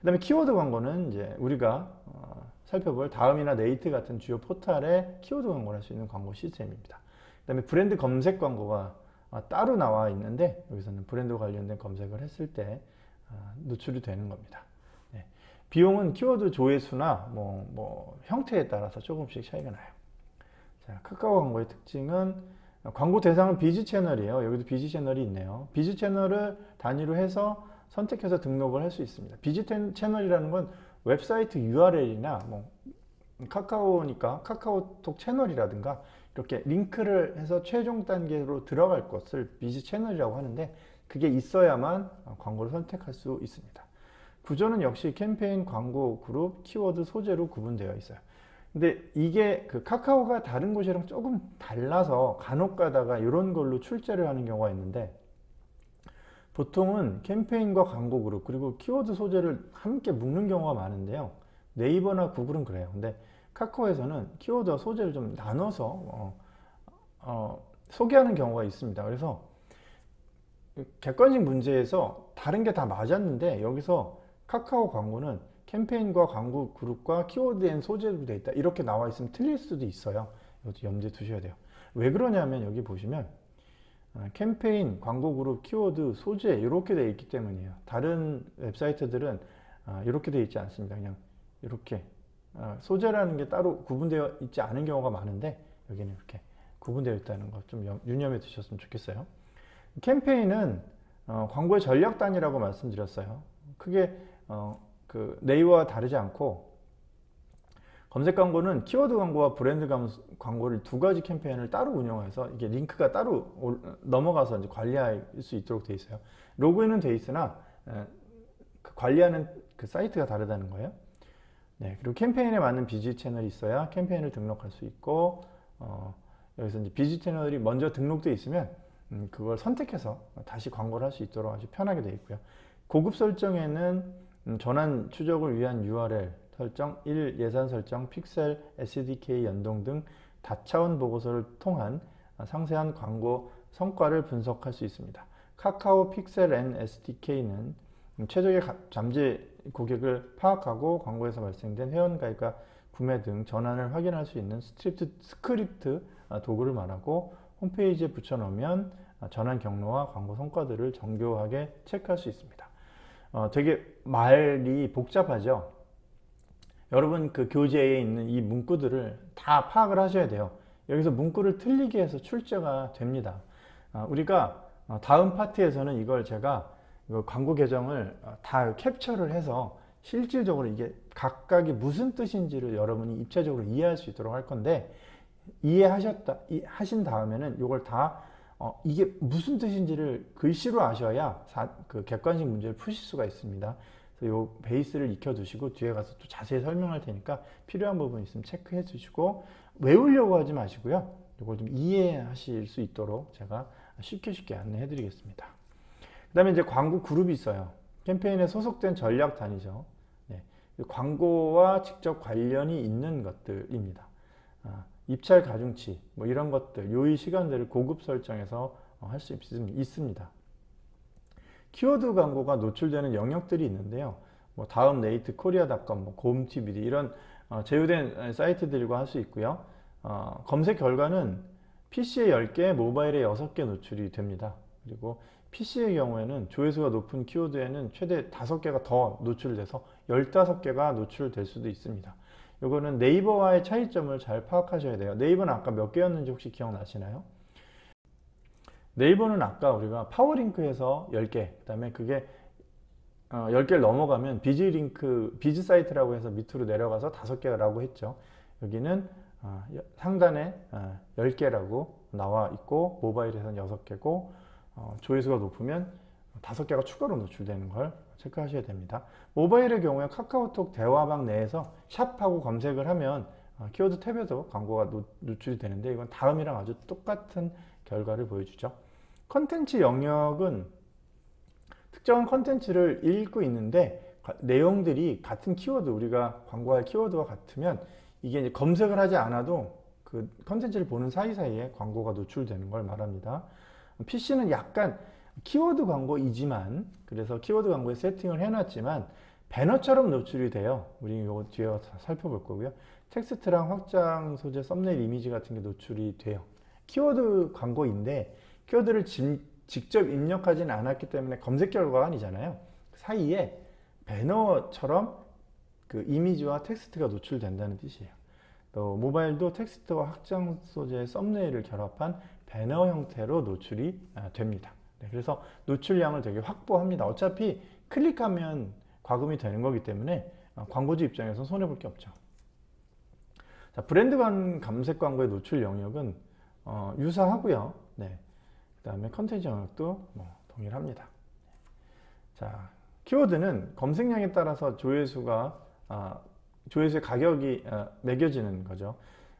그 다음에 키워드 광고는 이제 우리가 어, 살펴볼 다음이나 네이트 같은 주요 포탈에 키워드 광고를 할 수 있는 광고 시스템입니다. 그 다음에 브랜드 검색 광고가 아, 따로 나와 있는데 여기서는 브랜드 관련된 검색을 했을 때 아, 노출이 되는 겁니다. 네. 비용은 키워드 조회수나 뭐, 뭐 형태에 따라서 조금씩 차이가 나요. 자, 카카오 광고의 특징은 광고 대상은 비즈 채널이에요. 여기도 비즈 채널이 있네요. 비즈 채널을 단위로 해서 선택해서 등록을 할 수 있습니다. 비즈 채널이라는 건 웹사이트 URL이나 뭐 카카오니까 카카오톡 채널이라든가 이렇게 링크를 해서 최종 단계로 들어갈 것을 비즈 채널이라고 하는데 그게 있어야만 광고를 선택할 수 있습니다. 구조는 역시 캠페인, 광고, 그룹, 키워드, 소재로 구분되어 있어요. 근데 이게 그 카카오가 다른 곳이랑 조금 달라서 간혹 가다가 이런 걸로 출제를 하는 경우가 있는데 보통은 캠페인과 광고 그룹 그리고 키워드 소재를 함께 묶는 경우가 많은데요. 네이버나 구글은 그래요. 근데 카카오에서는 키워드와 소재를 좀 나눠서 어, 어, 소개하는 경우가 있습니다. 그래서 객관식 문제에서 다른 게 다 맞았는데 여기서 카카오 광고는 캠페인과 광고 그룹과 키워드엔 소재로 되어 있다. 이렇게 나와 있으면 틀릴 수도 있어요. 이것도 염두에 두셔야 돼요. 왜 그러냐면 여기 보시면 어, 캠페인, 광고 그룹, 키워드, 소재 이렇게 되어 있기 때문이에요. 다른 웹사이트들은 어, 이렇게 되어 있지 않습니다. 그냥 이렇게 어, 소재라는 게 따로 구분되어 있지 않은 경우가 많은데 여기는 이렇게 구분되어 있다는 것 좀 유념해 두셨으면 좋겠어요. 캠페인은 광고의 전략 단위라고 말씀드렸어요. 크게 그 네이버와 다르지 않고 검색 광고는 키워드 광고와 브랜드 광고를 두 가지 캠페인을 따로 운영해서 이게 링크가 따로 넘어가서 이제 관리할 수 있도록 되어 있어요. 로그인은 되어 있으나 그 관리하는 그 사이트가 다르다는 거예요. 네, 그리고 캠페인에 맞는 비즈 채널이 있어야 캠페인을 등록할 수 있고 어, 여기서 이제 비즈 채널이 먼저 등록돼 있으면 음, 그걸 선택해서 다시 광고를 할 수 있도록 아주 편하게 되어 있고요. 고급 설정에는 음, 전환 추적을 위한 URL 설정, 1 예산 설정, 픽셀, SDK 연동 등 다차원 보고서를 통한 상세한 광고 성과를 분석할 수 있습니다. 카카오 픽셀 N SDK는 최적의 잠재 고객을 파악하고 광고에서 발생된 회원 가입과 구매 등 전환을 확인할 수 있는 스크립트, 스크립트 도구를 말하고 홈페이지에 붙여놓으면 전환 경로와 광고 성과들을 정교하게 체크할 수 있습니다. 어, 되게 말이 복잡하죠. 여러분 그 교재에 있는 이 문구들을 다 파악을 하셔야 돼요. 여기서 문구를 틀리게 해서 출제가 됩니다. 아, 우리가 어, 다음 파트에서는 이걸 제가 광고 계정을 어, 다 캡처를 해서 실질적으로 이게 각각이 무슨 뜻인지를 여러분이 입체적으로 이해할 수 있도록 할 건데 이해하셨다 하신 다음에는 이걸 다 어, 이게 무슨 뜻인지를 글씨로 아셔야 사, 그 객관식 문제를 푸실 수가 있습니다. 그래서 요 베이스를 익혀두시고 뒤에 가서 또 자세히 설명할 테니까 필요한 부분 있으면 체크해 주시고 외우려고 하지 마시고요. 이걸 좀 이해하실 수 있도록 제가 쉽게 쉽게 안내해 드리겠습니다. 그 다음에 이제 광고 그룹이 있어요. 캠페인에 소속된 전략단이죠. 네. 광고와 직접 관련이 있는 것들입니다. 아, 입찰 가중치 뭐 이런 것들 요일 시간들을 고급 설정해서 어, 할수 있습니다. 키워드 광고가 노출되는 영역들이 있는데요. 뭐 다음 네이트 코리아닷컴, 뭐 곰TV 이런 어, 제휴된 사이트들과 할 수 있고요. 어, 검색 결과는 PC에 10개, 모바일에 6개 노출이 됩니다. 그리고 PC의 경우에는 조회수가 높은 키워드에는 최대 5개가 더 노출돼서 15개가 노출될 수도 있습니다. 이거는 네이버와의 차이점을 잘 파악하셔야 돼요. 네이버는 아까 몇 개였는지 혹시 기억나시나요? 네이버는 아까 우리가 파워링크에서 10개, 그 다음에 그게 어, 10개를 넘어가면 비즈링크, 비즈 사이트라고 해서 밑으로 내려가서 5개라고 했죠. 여기는 어, 상단에 어, 10개라고 나와 있고 모바일에서는 6개고 어, 조회수가 높으면 5개가 추가로 노출되는 걸 체크하셔야 됩니다. 모바일의 경우에 카카오톡 대화방 내에서 샵하고 검색을 하면 어, 키워드 탭에도 광고가 노, 노출이 되는데 이건 다음이랑 아주 똑같은 결과를 보여주죠. 컨텐츠 영역은 특정한 컨텐츠를 읽고 있는데 내용들이 같은 키워드 우리가 광고할 키워드와 같으면 이게 이제 검색을 하지 않아도 그 컨텐츠를 보는 사이사이에 광고가 노출되는 걸 말합니다. PC는 약간 키워드 광고이지만 그래서 키워드 광고에 세팅을 해놨지만 배너처럼 노출이 돼요. 우리 이거 뒤에 살펴볼 거고요. 텍스트랑 확장 소재 썸네일 이미지 같은 게 노출이 돼요. 키워드 광고인데 키워드를 진, 직접 입력하지는 않았기 때문에 검색 결과가 아니잖아요. 사이에 배너처럼 그 이미지와 텍스트가 노출된다는 뜻이에요. 또 모바일도 텍스트와 확장 소재의 썸네일을 결합한 배너 형태로 노출이 아, 됩니다. 네, 그래서 노출량을 되게 확보합니다. 어차피 클릭하면 과금이 되는 거기 때문에 어, 광고주 입장에서 손해볼 게 없죠. 자, 브랜드 간 감색 광고의 노출 영역은 어, 유사하고요. 네. 그 다음에 컨텐츠 영역도 뭐 동일합니다. 자, 키워드는 검색량에 따라서 조회수가 아, 조회수의 가격이 아, 매겨지는 거죠.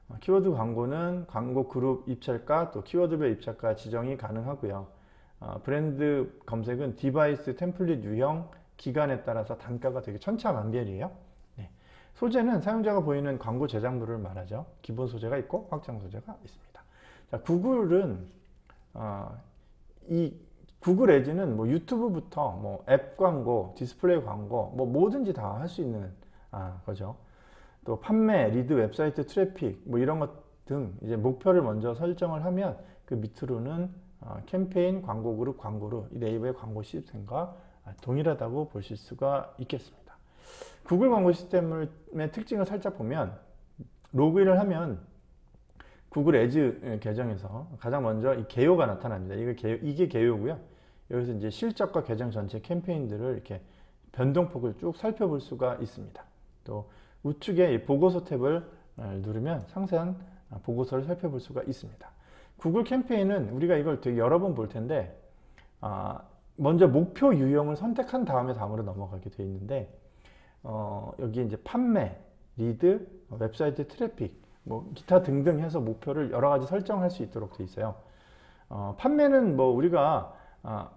어, 키워드 광고는 광고 그룹 입찰가 또 키워드별 입찰가 지정이 가능하고요. 어, 브랜드 검색은 디바이스, 템플릿 유형, 기간에 따라서 단가가 되게 천차만별이에요. 네. 소재는 사용자가 보이는 광고 제작물을 말하죠. 기본 소재가 있고 확장 소재가 있습니다. 자, 구글은 어, 이 구글 Ads는 뭐 유튜브부터 뭐 앱 광고, 디스플레이 광고, 뭐 뭐든지 다 할 수 있는 아, 거죠. 또 판매, 리드, 웹사이트 트래픽 뭐 이런 것 등 이제 목표를 먼저 설정을 하면 그 밑으로는 어, 캠페인 광고 그룹 광고로 네이버의 광고 시스템과 동일하다고 보실 수가 있겠습니다. 구글 광고 시스템의 특징을 살짝 보면 로그인을 하면 구글 Ads 계정에서 가장 먼저 이 개요가 나타납니다. 이게 개요, 이게 개요고요. 여기서 이제 실적과 계정 전체 캠페인들을 이렇게 변동폭을 쭉 살펴볼 수가 있습니다. 또 우측에 보고서 탭을 누르면 상세한 보고서를 살펴볼 수가 있습니다. 구글 캠페인은 우리가 이걸 되게 여러 번 볼 텐데 아, 먼저 목표 유형을 선택한 다음에 다음으로 넘어가게 되어 있는데 어, 여기 이제 판매, lead, 웹사이트 트래픽 뭐 기타 등등 해서 목표를 여러 가지 설정할 수 있도록 돼 있어요. 어, 판매는 뭐 우리가 어,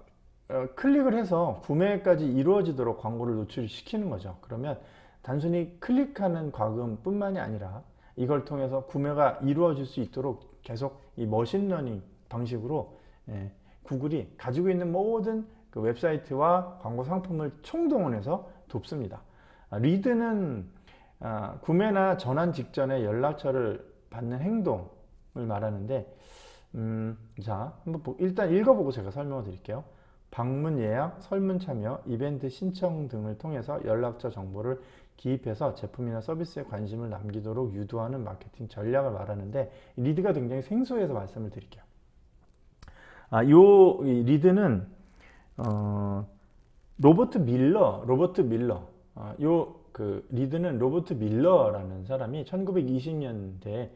어, 클릭을 해서 구매까지 이루어지도록 광고를 노출시키는 거죠. 그러면 단순히 클릭하는 과금뿐만이 아니라 이걸 통해서 구매가 이루어질 수 있도록 계속 이 machine learning 방식으로 예, 구글이 가지고 있는 모든 그 웹사이트와 광고 상품을 총동원해서 돕습니다. 아, lead는 아, 구매나 전환 직전에 연락처를 받는 행동을 말하는데 음, 자 한번 보, 일단 읽어보고 제가 설명을 드릴게요. 방문 예약, 설문 참여, 이벤트 신청 등을 통해서 연락처 정보를 기입해서 제품이나 서비스에 관심을 남기도록 유도하는 마케팅 전략을 말하는데 lead가 굉장히 생소해서 말씀을 드릴게요. 아, 요 lead는 어, 로버트 밀러, 로버트 밀러, 아, 요그 lead는 로버트 밀러라는 사람이 1920년대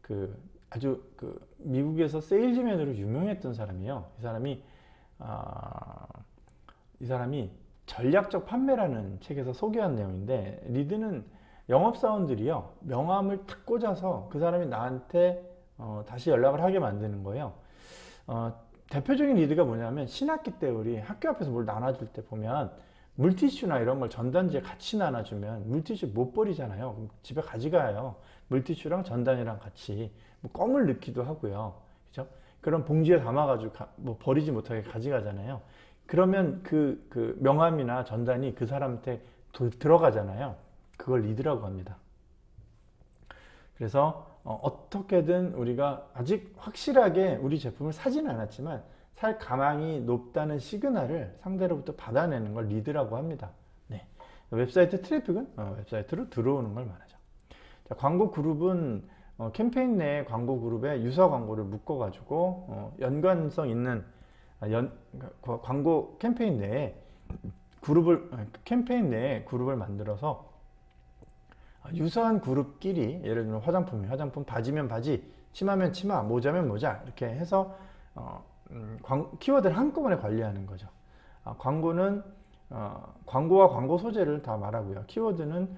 그 아주 그 미국에서 세일즈맨으로 유명했던 사람이에요. 이 사람이 아, 이 사람이 전략적 판매라는 책에서 소개한 내용인데 리드는 영업사원들이요 명함을 탁 꽂아서 그 사람이 나한테 어, 다시 연락을 하게 만드는 거예요. 어, 대표적인 리드가 뭐냐면 신학기 때 우리 학교 앞에서 뭘 나눠줄 때 보면 물티슈나 이런 걸 전단지에 같이 나눠주면 물티슈 못 버리잖아요. 집에 가져가요. 물티슈랑 전단이랑 같이 뭐 껌을 넣기도 하고요. 그죠? 그런 봉지에 담아가지고 가, 뭐 버리지 못하게 가져가잖아요. 그러면 그, 그 명함이나 전단이 그 사람한테 도, 들어가잖아요. 그걸 리드라고 합니다. 그래서 어, 떻게든 우리가 아직 확실하게 우리 제품을 사지는 않았지만 살 가망이 높다는 시그널을 상대로부터 받아내는 걸 리드라고 합니다. 네. 웹사이트 트래픽은 어, 웹사이트로 들어오는 걸 말하죠. 자, 광고 그룹은 어, 캠페인 내 광고 그룹에 유사 광고를 묶어 가지고 어, 연관성 있는 아, 연, 광고 캠페인 내에 그룹을 아, 캠페인 내에 그룹을 만들어서 유사한 그룹끼리 예를 들면 화장품이 화장품 바지면 바지 치마면 치마 모자면 모자 이렇게 해서 어, 음, 광, 키워드를 한꺼번에 관리하는 거죠. 아, 광고는 어, 광고와 광고 소재를 다 말하고요. 키워드는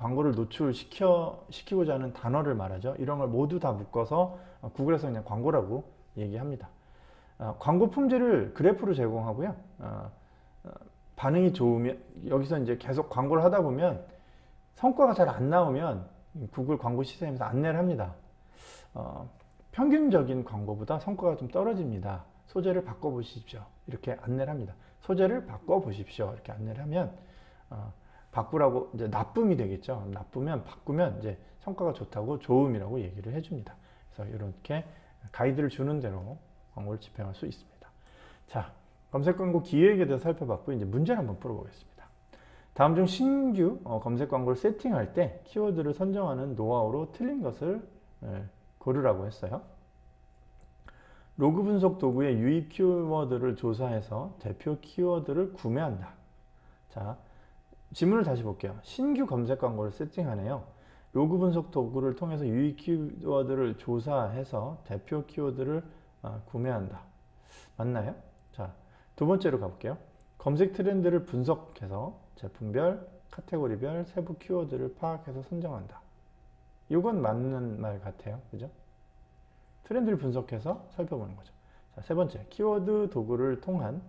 광고를 노출시켜 시키고자 하는 단어를 말하죠 이런 걸 모두 다 묶어서 어, 구글에서 그냥 광고라고 얘기합니다 어, 광고 품질을 그래프로 제공하고요. 어, 어, 반응이 좋으면 여기서 이제 계속 광고를 하다 보면 성과가 잘 안 나오면 구글 광고 시스템에서 안내를 합니다. 어, 평균적인 광고보다 성과가 좀 떨어집니다. 소재를 바꿔보십시오. 이렇게 안내를 합니다. 소재를 바꿔보십시오. 이렇게 안내를 하면 어, 바꾸라고 이제 나쁨이 되겠죠. 나쁘면 바꾸면 이제 성과가 좋다고 좋음이라고 얘기를 해줍니다. 그래서 이렇게 가이드를 주는 대로 광고를 집행할 수 있습니다. 자, 검색 광고 기획에 대해서 살펴봤고 이제 문제를 한번 풀어보겠습니다. 다음 중 신규 어, 검색 광고를 세팅할 때 키워드를 선정하는 노하우로 틀린 것을 예, 고르라고 했어요. 로그 분석 도구의 유입 키워드를 조사해서 대표 키워드를 구매한다. 자, 지문을 다시 볼게요. 신규 검색 광고를 세팅하네요. 로그 분석 도구를 통해서 유입 키워드를 조사해서 대표 키워드를 아, 구매한다. 맞나요? 자, 두 번째로 가볼게요. 검색 트렌드를 분석해서 제품별, 카테고리별 세부 키워드를 파악해서 선정한다. 이건 맞는 말 같아요. 그죠? 트렌드를 분석해서 살펴보는 거죠. 자, 세 번째, 키워드 도구를 통한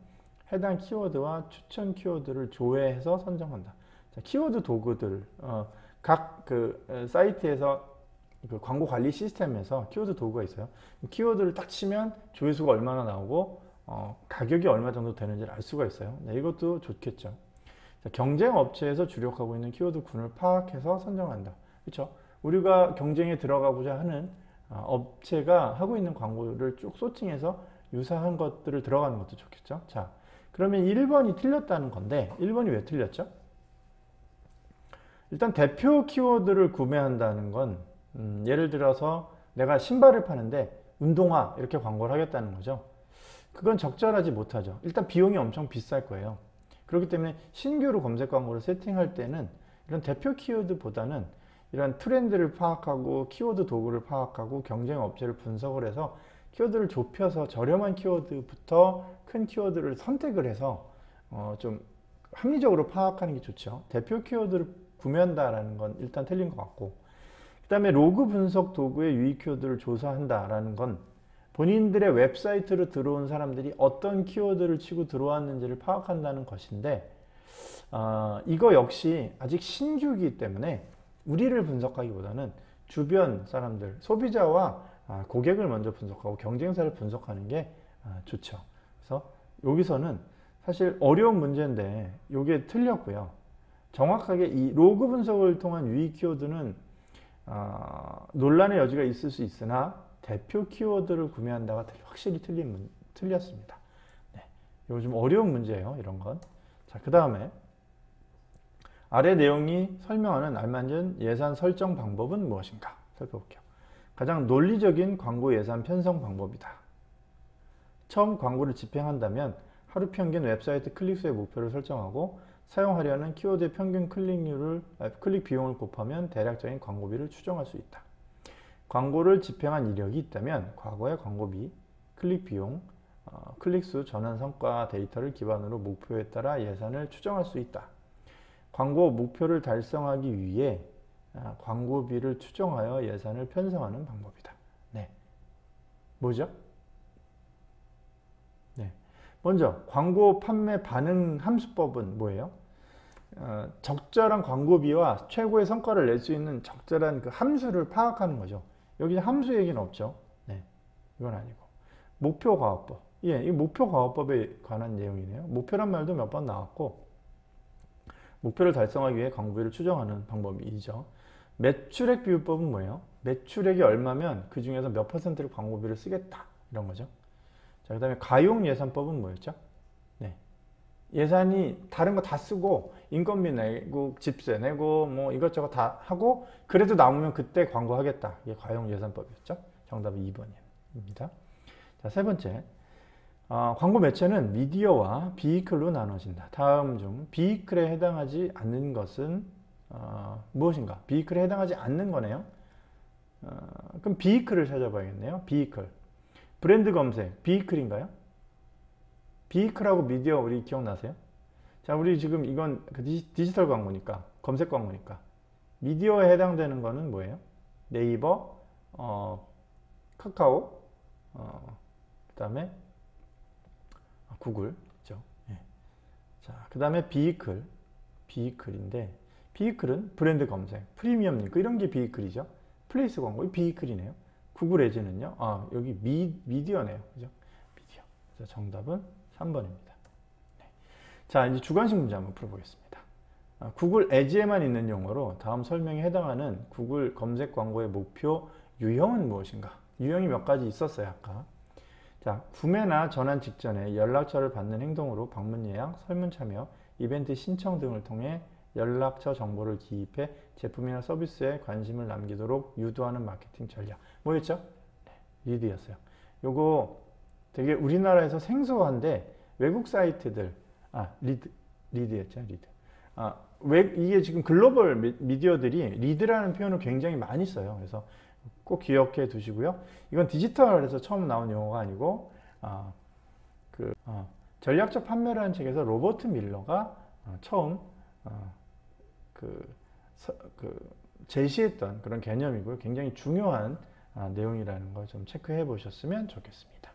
해당 키워드와 추천 키워드를 조회해서 선정한다. 자, 키워드 도구들, 어, 각그 사이트에서 그 광고 관리 시스템에서 키워드 도구가 있어요. 키워드를 딱 치면 조회수가 얼마나 나오고 어, 가격이 얼마 정도 되는지를 알 수가 있어요. 네, 이것도 좋겠죠. 자, 경쟁 업체에서 주력하고 있는 키워드 군을 파악해서 선정한다. 그렇죠? 우리가 경쟁에 들어가고자 하는 어, 업체가 하고 있는 광고를 쭉 소팅해서 유사한 것들을 들어가는 것도 좋겠죠. 자, 그러면 1번이 틀렸다는 건데 1번이 왜 틀렸죠? 일단 대표 키워드를 구매한다는 건 음, 예를 들어서 내가 신발을 파는데 운동화 이렇게 광고를 하겠다는 거죠. 그건 적절하지 못하죠. 일단 비용이 엄청 비쌀 거예요. 그렇기 때문에 신규로 검색 광고를 세팅할 때는 이런 대표 키워드보다는 이런 트렌드를 파악하고 키워드 도구를 파악하고 경쟁 업체를 분석을 해서 키워드를 좁혀서 저렴한 키워드부터 큰 키워드를 선택을 해서 어 좀 합리적으로 파악하는 게 좋죠. 대표 키워드를 구매한다라는 건 일단 틀린 것 같고 그 다음에 로그 분석 도구의 유입 키워드를 조사한다라는 건 본인들의 웹사이트로 들어온 사람들이 어떤 키워드를 치고 들어왔는지를 파악한다는 것인데 어, 이거 역시 아직 신규이기 때문에 우리를 분석하기보다는 주변 사람들, 소비자와 아, 고객을 먼저 분석하고 경쟁사를 분석하는 게 아, 좋죠. 그래서 여기서는 사실 어려운 문제인데 이게 틀렸고요. 정확하게 이 로그 분석을 통한 유입 키워드는 어, 논란의 여지가 있을 수 있으나 대표 키워드를 구매한다가 확실히 틀린 문, 틀렸습니다. 네, 이거 좀 어려운 문제예요. 이런 건. 자, 그 다음에 아래 내용이 설명하는 알맞은 예산 설정 방법은 무엇인가 살펴볼게요. 가장 논리적인 광고 예산 편성 방법이다. 처음 광고를 집행한다면 하루 평균 웹사이트 클릭수의 목표를 설정하고 사용하려는 키워드의 평균 클릭률을 아, 클릭 비용을 곱하면 대략적인 광고비를 추정할 수 있다. 광고를 집행한 이력이 있다면 과거의 광고비, 클릭 비용, 어, 클릭수 전환 성과 데이터를 기반으로 목표에 따라 예산을 추정할 수 있다. 광고 목표를 달성하기 위해 아, 광고비를 추정하여 예산을 편성하는 방법이다. 네. 뭐죠? 네. 먼저 광고 판매 반응 함수법은 뭐예요? 어, 적절한 광고비와 최고의 성과를 낼 수 있는 적절한 그 함수를 파악하는 거죠. 여기 함수 얘기는 없죠. 네. 이건 아니고. 목표 과업법. 예, 이 목표 과업법에 관한 내용이네요. 목표란 말도 몇 번 나왔고, 목표를 달성하기 위해 광고비를 추정하는 방법이죠. 매출액 비율법은 뭐예요? 매출액이 얼마면 그 중에서 몇 퍼센트를 광고비를 쓰겠다. 이런 거죠. 자, 그 다음에 가용 예산법은 뭐였죠? 네. 예산이 다른 거 다 쓰고 인건비 내고 집세 내고 뭐 이것저것 다 하고 그래도 남으면 그때 광고하겠다. 이게 과용 예산법이었죠. 정답은 2번입니다. 자, 세 번째. 어, 광고 매체는 미디어와 비이클로 나눠진다. 다음 중 비이클에 해당하지 않는 것은 어, 무엇인가? 비이클에 해당하지 않는 거네요. 어, 그럼 비이클을 찾아봐야겠네요. 비이클. 브랜드 검색, 비이클인가요? 비이클하고 미디어 우리 기억나세요? 자, 우리 지금 이건 그 디지털 광고니까, 검색 광고니까. 미디어에 해당되는 거는 뭐예요? 네이버, 어, 카카오, 어, 그 다음에 구글죠. 예. 자, 그 다음에 비이클, 비이클인데, vehicle은 브랜드 검색, 프리미엄 링크 이런 게 vehicle이죠. 플레이스 광고, vehicle이네요. 구글 Ads는요, 아, 여기 미, 미디어네요. 그죠? 미디어. 그래서 정답은 3번입니다. 네. 자, 이제 주관식 문제 한번 풀어보겠습니다. 아, 구글 Ads에만 있는 용어로 다음 설명에 해당하는 구글 검색 광고의 목표 유형은 무엇인가? 유형이 몇 가지 있었어요, 아까. 자, 구매나 전환 직전에 연락처를 받는 행동으로 방문 예약, 설문 참여, 이벤트 신청 등을 통해 연락처 정보를 기입해 제품이나 서비스에 관심을 남기도록 유도하는 마케팅 전략. 뭐였죠? 네, lead였어요. 요거 되게 우리나라에서 생소한데 외국 사이트들, 아, lead, lead였죠, lead. 아, 왜, 이게 지금 글로벌 미디어들이 lead라는 표현을 굉장히 많이 써요. 그래서 꼭 기억해 두시고요. 이건 디지털에서 처음 나온 용어가 아니고, 아, 그, 아, 전략적 판매라는 책에서 로버트 밀러가 아, 처음 아, 그, 서, 그 제시했던 그런 개념이고요. 굉장히 중요한 아, 내용이라는 걸 좀 체크해 보셨으면 좋겠습니다.